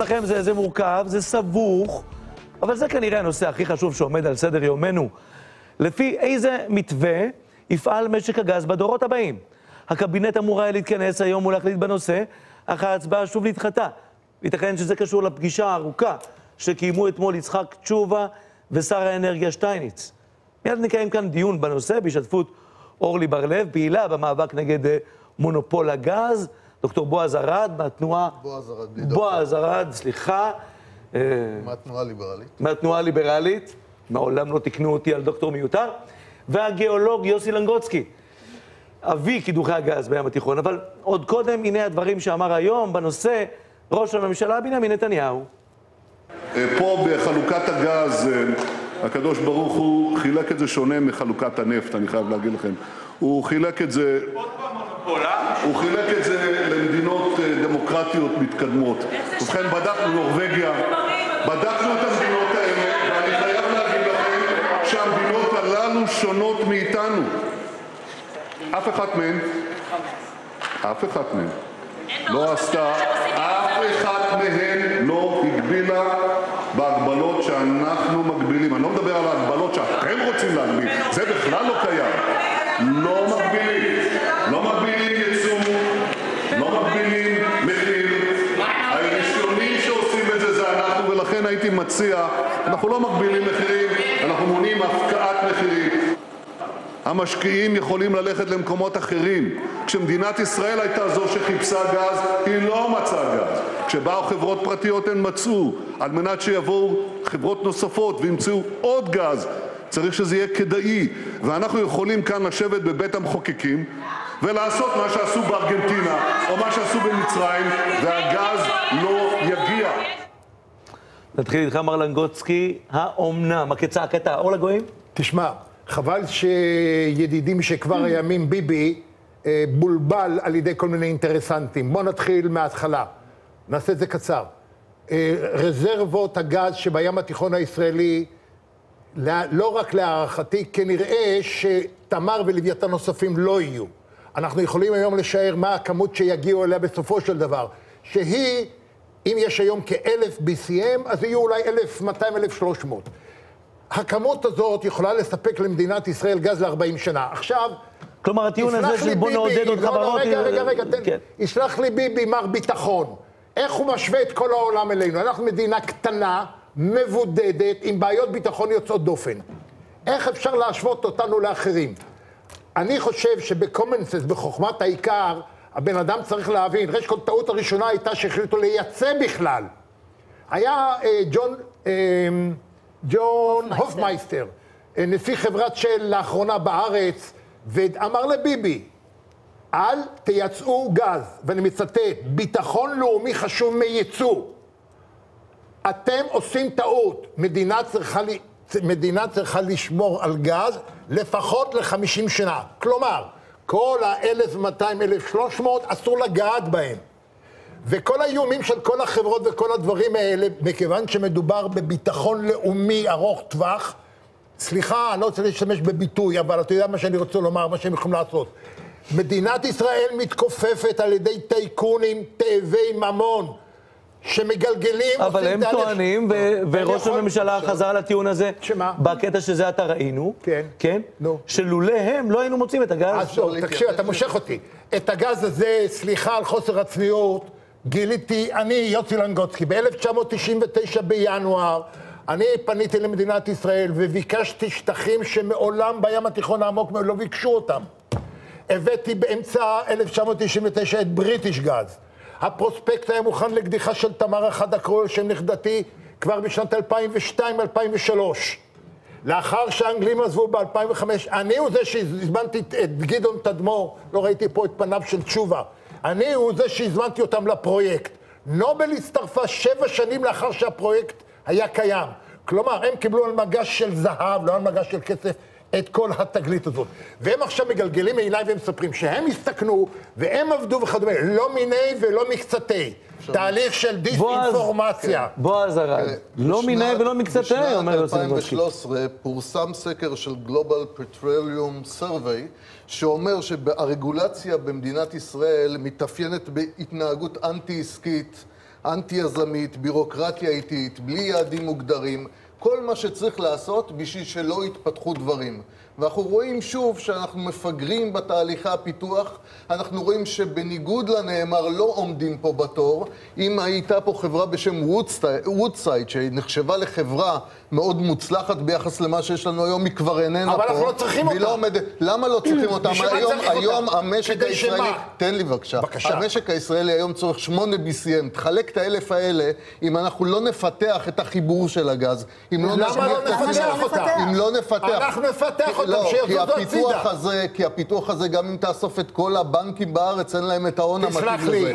לכם זה, זה מורכב, זה סבוך, אבל זה כנראה הנושא הכי חשוב שעומד על סדר יומנו. לפי איזה מתווה יפעל משק הגז בדורות הבאים? הקבינט אמור היה להתכנס היום ולהחליט בנושא, אך ההצבעה שוב נדחתה. ייתכן שזה קשור לפגישה הארוכה שקיימו אתמול יצחק תשובה ושר האנרגיה שטייניץ. מיד נקיים כאן דיון בנושא בהשתתפות אורלי בר-לב, פעילה במאבק נגד אה, מונופול הגז, דוקטור בועז ארד מהתנועה... בועז ארד, בלי דוקטור. בועז ארד, סליחה. אה, מהתנועה הליברלית. מהתנועה הליברלית, מעולם לא תיקנו אותי על דוקטור מיותר, והגיאולוג יוסי לנגוצקי, אבי קידוחי הגז בים התיכון. אבל עוד קודם, הנה הדברים שאמר היום בנושא ראש הממשלה בנימין נתניהו. אה, פה בחלוקת הגז, אה, הקדוש ברוך הוא חילק את זה שונה מחלוקת הנפט, אני חייב להגיד לכם. הוא חילק את זה... הוא חילק את זה דמוקרטיות מתקדמות. ובכן, בדקנו נורבגיה, בדקנו את המדינות האלה, ואני חייב להגיד לכם שהמדינות הללו שונות מאיתנו. אף אחת מהן, אף אחת מהן, לא עשתה, אף אחת מהן לא הגבילה בהגבלות שאנחנו מגבילים. אני לא מדבר על ההגבלות שאתם רוצים להגביל, זה בכלל לא קיים. לא מגבילים, לא מגבילים ייצוא, לא מגבילים מחיר. ולכן הייתי מציע, אנחנו לא מגבילים מחירים, אנחנו נתחיל איתך, מר לנגוצקי, האומנם, הכצעקתה, אור לגויים? תשמע, חבל שידידי משכבר הימים, ביבי, אה, בולבל על ידי כל מיני אינטרסנטים. בואו נתחיל מההתחלה, נעשה את זה קצר. אה, רזרבות הגז שבים התיכון הישראלי, לא- לא רק להערכתי, כנראה שתמר ולוויתן נוספים לא יהיו. אנחנו יכולים היום לשער מה הכמות שיגיעו אליה בסופו של דבר, שהיא, אם יש היום כ-1,000 BCM, אז יהיו אולי 1,200-1,300. הכמות הזאת יכולה לספק למדינת ישראל גז ל-40 שנה. עכשיו, כלומר, הטיעון הזה של בוא נעודד עוד לא, לא, חברות... רגע, אה, רגע, רגע, תן, כן. יסלח לי ביבי, מר ביטחון. איך הוא משווה את כל העולם אלינו? אנחנו מדינה קטנה, מבודדת, עם בעיות ביטחון יוצאות דופן. איך אפשר להשוות אותנו לאחרים? אני חושב שבקומנסס, בחוכמת העיקר, הבן אדם צריך להבין, ראש כל טעות הראשונה הייתה שהחליטו לייצא בכלל. היה אה, ג'ון, אה, ג'ון הופמייסטר, אה, נשיא חברת של לאחרונה בארץ, ואמר לביבי, אל תייצאו גז, ואני מצטט, ביטחון לאומי חשוב מייצוא. אתם עושים טעות, מדינה צריכה, מדינה צריכה לשמור על גז לפחות ל-50 שנה. כלומר, כל ה-1,200, 1,300, אסור לגעת בהם. וכל האיומים של כל החברות וכל הדברים האלה, מכיוון שמדובר בביטחון לאומי ארוך טווח, סליחה, אני לא רוצה להשתמש בביטוי, אבל אתה יודע מה שאני רוצה לומר, מה שהם יכולים לעשות. מדינת ישראל מתכופפת על ידי טייקונים תאבי ממון, שמגלגלים... אבל הם טוענים, וראש הממשלה חזר על הטיעון הזה, שמה? בקטע שזה עתה ראינו, כן. כן? נו. שלולא הם לא היינו מוצאים את הגז. אז טוב, תקשיב, אתה מושך אותי. את הגז הזה, סליחה על חוסר הצניעות, גיליתי, אני, יוסי לנגוצקי, ב-1999 בינואר, אני פניתי למדינת ישראל וביקשתי שטחים שמעולם בים התיכון העמוק לא ביקשו אותם. הבאתי באמצע 1999 את בריטיש גז. הפרוספקט היה מוכן לקדיחה של תמר אחד הקרוי על שם נכדתי כבר בשנת 2002-2003. לאחר שהאנגלים עזבו ב-2005, אני הוא זה שהזמנתי את גדעון תדמור, לא ראיתי פה את פניו של תשובה. אני הוא זה שהזמנתי אותם לפרויקט. נובל הצטרפה שבע שנים לאחר שהפרויקט היה קיים. כלומר, הם קיבלו על מגש של זהב, לא על מגש של כסף, את כל התגלית הזאת. והם עכשיו מגלגלים עיניי והם מספרים שהם הסתכנו והם עבדו וכדומה, לא מיני ולא מקצתי. תהליך של דיסאינפורמציה. בועז ארד, לא בשנת- מיני ולא מקצתי, אומר יוסי בשנת לנגוצקי. 2013 פורסם סקר של Global Petroleum Survey, שאומר שהרגולציה במדינת ישראל מתאפיינת בהתנהגות אנטי-עסקית אנטי-יזמית, בירוקרטיה איטית, בלי יעדים מוגדרים, כל מה שצריך לעשות בשביל שלא יתפתחו דברים. ואנחנו רואים שוב שאנחנו מפגרים בתהליכי הפיתוח, אנחנו רואים שבניגוד לנאמר לא עומדים פה בתור. אם הייתה פה חברה בשם וודסייד, שנחשבה לחברה מאוד מוצלחת ביחס למה שיש לנו היום, היא כבר איננה אבל פה. אנחנו לא צריכים והיא אותה. לא עומדת, למה לא צריכים מה היום? היום המשק כדי הישראלי... שמה? תן לי בבקשה. בבקשה. המשק הישראלי היום צורך 8 BCM. תחלק את האלף האלה, אם אנחנו לא נפתח את החיבור של הגז, אם לא למה לא נפתח אותם? אם לא נפתח... אנחנו נפתח אותם, לא, כי שיזוזו הצידה. הזה, כי הפיתוח הזה, גם אם תאסוף את כל הבנקים בארץ, אין להם את ההון המתאים לזה. תסלח זה לי,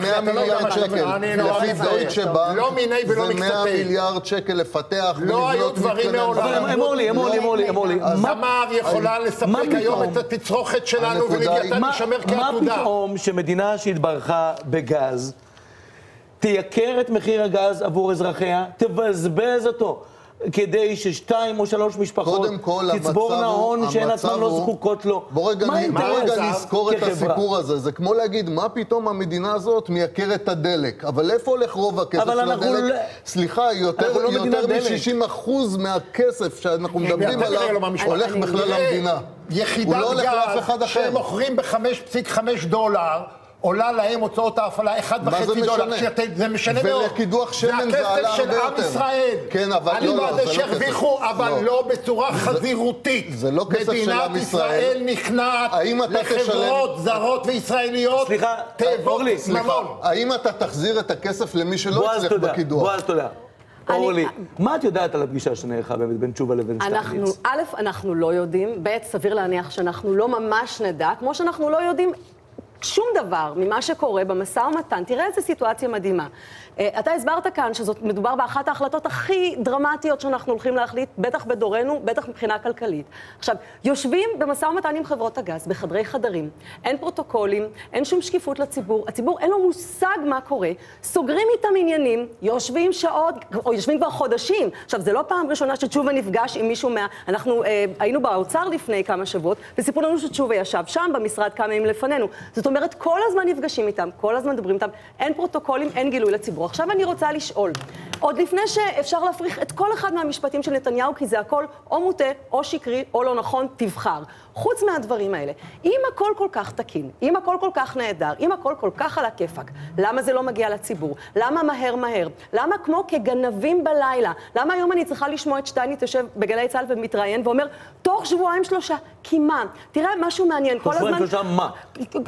100 אתה לא מיליארד. שקל. לפי. דויטשה בנק, לא זה 100 מקצתי. מיליארד שקל לפתח לא היו דברים מעולם. אמור לי, אמור לי, אמור לי, תמר יכולה לספק היום? את התצרוכת שלנו ולוויתן מה- יישמר מה כעתודה. פתאום שמדינה שהתברכה בגז תייקר את מחיר הגז עבור אזרחיה, תבזבז אותו, כדי ששתיים או שלוש משפחות תצבורנה הון שהן עצמן לא זקוקות לו. בוא רגע, מה נ- בוא רגע נזכור את כחברה? הסיפור הזה. זה כמו להגיד, מה פתאום המדינה הזאת מייקרת את הדלק? אבל איפה הולך רוב הכסף של הדלק? לא- סליחה, יותר לא יותר דלק. מ-60 אחוז מהכסף שאנחנו מדברים עליו. הולך אני- בכלל למדינה. יחידת לא אחד גז. שמוכרים ב-5.5 דולר, עולה להם הוצאות ההפעלה 1.5 מה זה דולר. משנה? זה משנה מאוד. ולקידוח שמן זה עלה הכסף של הרבה עם יותר. ישראל. כן, אבל אני לא, לא, בעד זה לא שירוויחו, כסף. אבל לא. לא בצורה חזירותית. זה לא כסף של עם מדינת ישראל. ישראל נכנעת לחברות תשלם- זרות וישראליות. סליחה, אורלי, סליחה, ממון. האם אתה תחזיר את הכסף למי שלא הצליח בקידוח? בועז תודה. אני- אורלי, מה את יודעת על הפגישה שנערכה באמת בין תשובה לבין אנחנו, שטייניץ? א', אנחנו לא יודעים, ב', סביר להניח שאנחנו לא ממש נדע, כמו שאנחנו לא יודעים שום דבר ממה שקורה במשא ומתן. תראה איזה סיטואציה מדהימה. אה, אתה הסברת כאן שזאת מדובר באחת ההחלטות הכי דרמטיות שאנחנו הולכים להחליט, בטח בדורנו, בטח מבחינה כלכלית. עכשיו, יושבים במשא ומתן עם חברות הגז, בחדרי חדרים, אין פרוטוקולים, אין שום שקיפות לציבור, הציבור אין לו מושג מה קורה, סוגרים איתם עניינים, יושבים שעות, או יושבים כבר חודשים. עכשיו, זה לא פעם ראשונה שתשובה נפגש עם מישהו מה... אנחנו אה, היינו באוצר לפני כמה שבועות, וסיפרו לנו שתשובה ישב שם במשרד כמה ימים לפנינו. זאת אומרת, כל הזמן נפגשים איתם, כל הזמן מדברים איתם, אין פרוטוקולים, אין גילוי לציבור. עכשיו אני רוצה לשאול, עוד לפני שאפשר להפריך את כל אחד מהמשפטים של נתניהו, כי זה הכל או מוטה, או שקרי, או לא נכון, תבחר. חוץ מהדברים האלה, אם הכל כל כך תקין, אם הכל כל כך נהדר, אם הכל כל כך על הכיפאק, למה זה לא מגיע לציבור? למה מהר מהר? למה כמו כגנבים בלילה? למה היום אני צריכה לשמוע את שטייניץ יושב בגלי צה"ל ומתראיין ואומר, תוך שבועיים שלושה, כי מה? תראה, משהו מעניין, כל שבועיים הזמן... שלושה מה?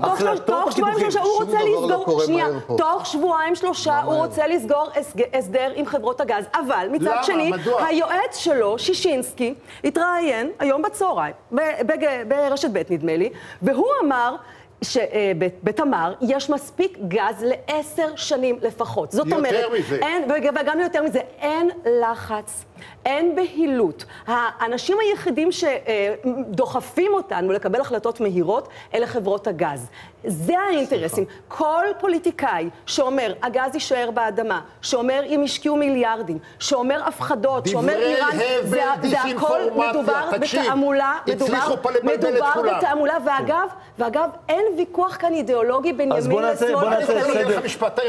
תוך תוך שבועיים? שלושה, הוא שום רוצה לא לסגור, שנייה. תוך שבועיים שלושה הוא? רוצה לסגור הסדר עם חברות הגז, אבל מצד? שני? היועץ שלו, שישינסקי, התראיין היום בצהריים, ברשת ב' נדמה לי, והוא אמר שבתמר יש מספיק גז לעשר שנים לפחות. זאת יותר אומרת, מזה. אין, וג- וגם יותר מזה, אין לחץ, אין בהילות. האנשים היחידים שדוחפים אותנו לקבל החלטות מהירות, אלה חברות הגז. זה האינטרסים. כל פוליטיקאי שאומר, הגז יישאר באדמה, שאומר, אם השקיעו מיליארדים, שאומר הפחדות, שאומר דברי איראן, הבל, זה, זה הכל דיסאינפורמציה. מדובר תקשיב, בתעמולה, מדובר, מדובר. בתעמולה, ואגב, ואגב, אין ויכוח כאן אידיאולוגי בין אז ימין לשמאל בוא נעשה סדר.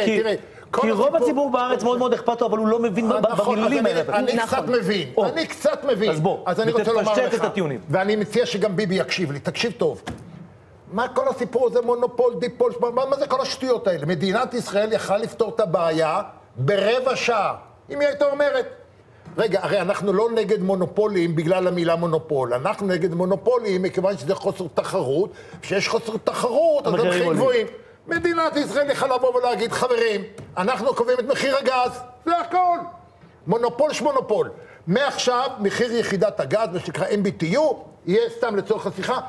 תראה, כי- רוב הציבור בארץ מאוד מאוד אכפת לו, אבל הוא לא מבין נכון, אז במילים אני- האלה. אני נכון. קצת מבין, או. אני קצת מבין. אז בוא, אז ותפשט את הטיעונים. ואני מציע שגם ביבי יקשיב לי, תקשיב טוב. מה כל הסיפור הזה, מונופול, דיפול, מה, מה זה כל השטויות האלה? מדינת ישראל יכלה לפתור את הבעיה ברבע שעה, אם היא הייתה אומרת. רגע, הרי אנחנו לא נגד מונופולים בגלל המילה מונופול, אנחנו נגד מונופולים מכיוון שזה חוסר תחרות, כשיש חוסר תחרות אז המחירים. גבוהים. מדינת ישראל יכולה לבוא ולהגיד, חברים, אנחנו קובעים את מחיר הגז, זה הכל. מונופול שמונופול. מעכשיו, מחיר יחידת הגז, מה שנקרא MBTU, יהיה סתם לצורך השיחה,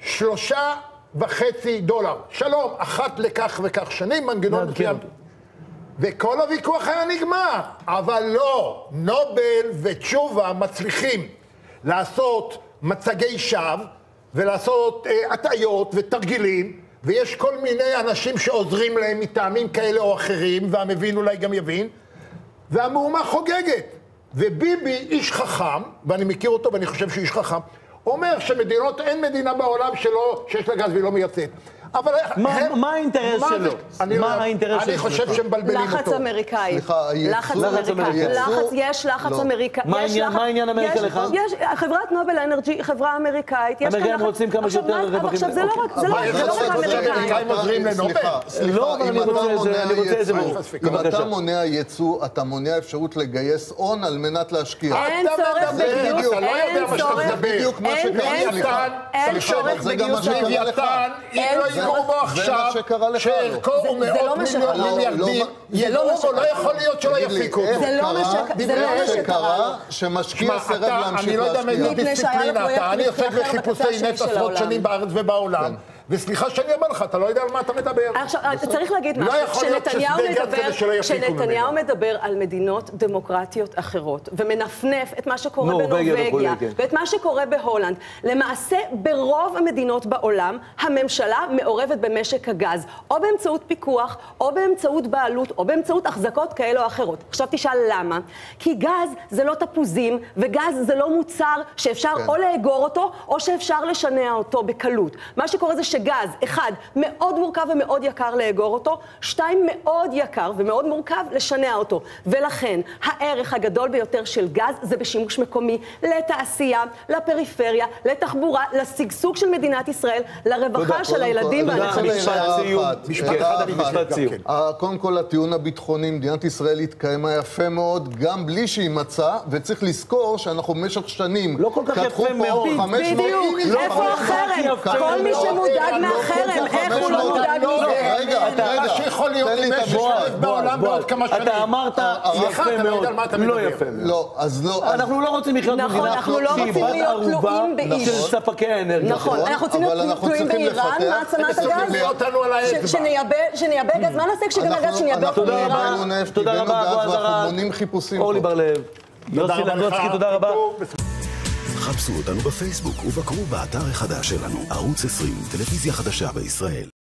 שלושה וחצי דולר. שלום, אחת לכך וכך שנים, מנגנון מסוים. וכל הוויכוח היה נגמר. אבל לא, נובל ותשובה מצליחים לעשות מצגי שווא ולעשות אה, הטעיות ותרגילים, ויש כל מיני אנשים שעוזרים להם מטעמים כאלה או אחרים, והמבין אולי גם יבין, והמהומה חוגגת. וביבי, איש חכם, ואני מכיר אותו ואני חושב שהוא איש חכם, אומר שמדינות, אין מדינה בעולם שלא, שיש לה גז והיא לא מייצאת. אבל מה- הם- מה האינטרס מה שלו? זה- אני מה לא- האינטרס אני שלו? חושב שהם מבלבלים אותו. לחץ אמריקאי. סליחה, לחץ לחץ אמריקאי. לחץ, יש לחץ לא. אמריקאי. מה העניין- לחץ- מה העניין אמריקה יש- לך? יש, חברת נובל אנרג'י היא חברה אמריקאית. לחץ- רוצים כמה שיותר רווחים. עכשיו, זה לא רק זה לא- זה לא זה האמריקאים. לנובל? סליחה, לא, אם אני אתה רוצה איזה- מונע אני רוצה איזה ייצוא. אתה מונע ייצוא, אתה מונע אפשרות לגייס הון על מנת להשקיע. אין אתה צורך בגיוס, אתה לא יודע אין מה שאתה צורך, מדבר. בדיוק מה אין- שקרה, אין- סליחה. אין צורך אבל זה גם מה בגיוס שקרה. לך. לא. יגמרו בו עכשיו. שערכו זה- הוא זה מאות לא מה מיליון- שקרה. לא, מיליארדים, לא בו. לא יכול להיות שלא יפיקו אותו. זה לא מה לא שקרה שמשקיע סירב להמשיך אני לא יודע מאיזה להשקיע? מפני שהיה לו דיסציפלינה אתה, אני עוסק בחיפושי נפט עשרות. שנים בארץ ובעולם, וסליחה שאני אומר לך, אתה לא יודע על מה אתה מדבר. עכשיו, צריך להגיד לא משהו, יכול להיות כשנתניהו מדבר, כזה שלא יפיקו כשנתניהו. מדבר על מדינות דמוקרטיות אחרות, ומנפנף את מה שקורה נורבגיה בנורבגיה, כן. ואת מה שקורה בהולנד, למעשה ברוב המדינות בעולם, הממשלה מעורבת במשק הגז, או באמצעות פיקוח, או באמצעות בעלות, או באמצעות החזקות כאלה או אחרות. עכשיו תשאל למה. כי גז זה לא תפוזים, וגז זה לא מוצר שאפשר כן. או לאגור אותו, או שאפשר לשנע אותו בקלות. מה שקורה זה שגז, אחד, מאוד מורכב ומאוד יקר לאגור אותו, שתיים, מאוד יקר ומאוד מורכב לשנע אותו. ולכן, הערך הגדול ביותר של גז זה בשימוש מקומי, לתעשייה, לפריפריה, לתחבורה, לשגשוג של מדינת ישראל, לרווחה. של הילדים והנכדים. סיום. אה, קודם כל, הטיעון הביטחוני, מדינת ישראל התקיימה יפה מאוד, גם בלי שהיא מצאה, וצריך לזכור שאנחנו במשך שנים... לא כל כך יפה פה מאוד. 500 בדיוק, לא, איפה? יפה כל מי מאוד. שמודאג לא מהחרם, איך הוא לא 500 מודאג לא, מזה? רגע. מה שיכול להיות תן לי עם את בעולם בעוד כמה שנים. אתה אמרת יפה לא מאוד, לא. יפה מאוד. לא, אז לא... אנחנו לא רוצים לחיות נכון, במדינה אנחנו לא שהיא רוצים בת להיות ערובה תלויים באיש. של ספקי האנרגיה. נכון, נכון, אנחנו רוצים אבל להיות אנחנו תלויים באיראן, מעצמת הגז? להיות לנו על האצבע. ש- שנייבא- גז, מה נעשה כשגם הגז אנחנו- שנייבא אותו אנחנו תודה רבה. מאיראן? תודה רבה, גז, בועז ארד. אורלי פה. בר-לב. יוסי לך. תודה רבה. חפשו אותנו בפייסבוק ובקרו באתר החדש שלנו, ערוץ 20, טלוויזיה חדשה בישראל.